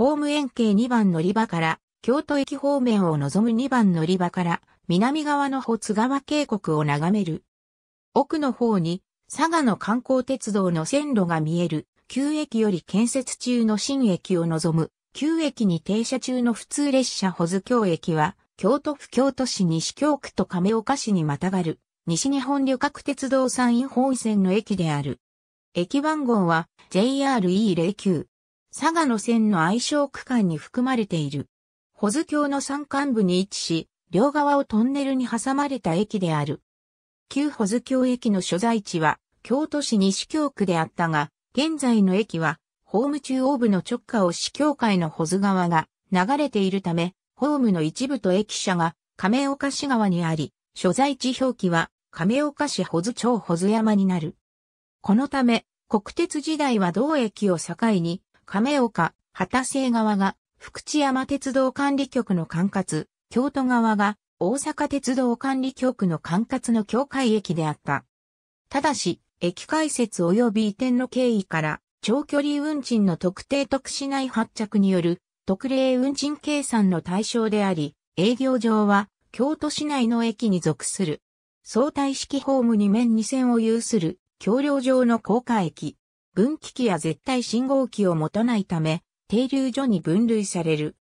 ホーム円形2番乗り場から京都駅方面を望む2番乗り場から南側の保津川渓谷を眺める。奥の方に佐賀の観光鉄道の線路が見える旧駅より建設中の新駅を望む旧駅に停車中の普通列車保津京駅は京都府京都市西京区と亀岡市にまたがる西日本旅客鉄道山陰本線の駅である。駅番号は JRE09。佐賀の線の愛称区間に含まれている。保津峡の山間部に位置し、両側をトンネルに挟まれた駅である。旧保津峡駅の所在地は京都市西京区であったが、現在の駅はホーム中央部の直下を市境界の保津川が流れているため、ホームの一部と駅舎が亀岡市川にあり、所在地表記は亀岡市保津町保津山になる。このため、国鉄時代は同駅を境に亀岡、畑生側が福知山鉄道管理局の管轄、京都側が大阪鉄道管理局の管轄の境界駅であった。ただし、駅開設及び移転の経緯から、長距離運賃の特定特殊内発着による特例運賃計算の対象であり、営業上は京都市内の駅に属する。相対式ホーム2面2線を有する橋梁上の高架駅。分岐器や絶対信号機を持たないため、停留所に分類される。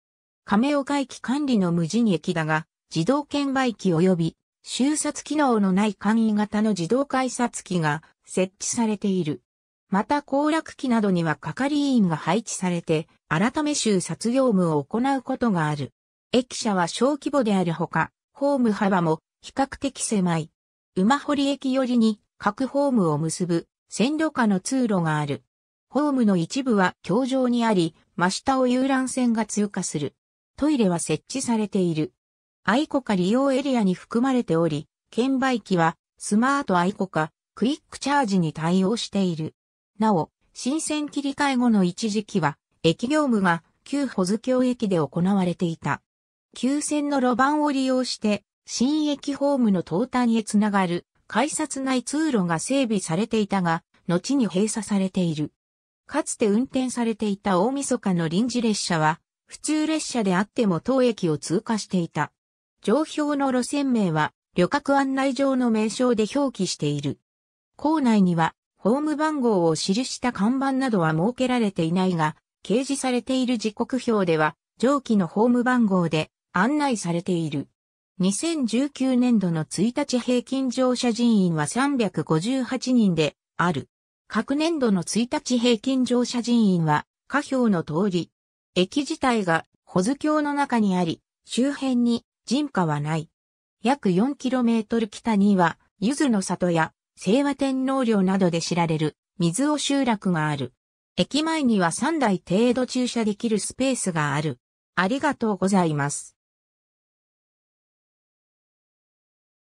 亀岡駅管理の無人駅だが、自動券売機及び、収札機能のない簡易型の自動改札機が設置されている。また行楽機などには係員が配置されて、改め収札業務を行うことがある。駅舎は小規模であるほか、ホーム幅も比較的狭い。馬堀駅寄りに各ホームを結ぶ線路下の通路がある。ホームの一部は橋上にあり、真下を遊覧船が通過する。トイレは設置されている。愛子か利用エリアに含まれており、券売機はスマート愛子かクイックチャージに対応している。なお、新線切り替え後の一時期は、駅業務が旧保津峡駅で行われていた。旧線の路盤を利用して、新駅ホームの東端へつながる改札内通路が整備されていたが、後に閉鎖されている。かつて運転されていた大晦日の臨時列車は、普通列車であっても当駅を通過していた。上表の路線名は、旅客案内上の名称で表記している。構内には、ホーム番号を記した看板などは設けられていないが、掲示されている時刻表では、上記のホーム番号で案内されている。2019年度の1日平均乗車人員は358人である。各年度の1日平均乗車人員は下表の通り。駅自体が保津峡の中にあり、周辺に人家はない。約 4km 北には、ゆずの里や清和天皇陵などで知られる水尾集落がある。駅前には3台程度駐車できるスペースがある。ありがとうございます。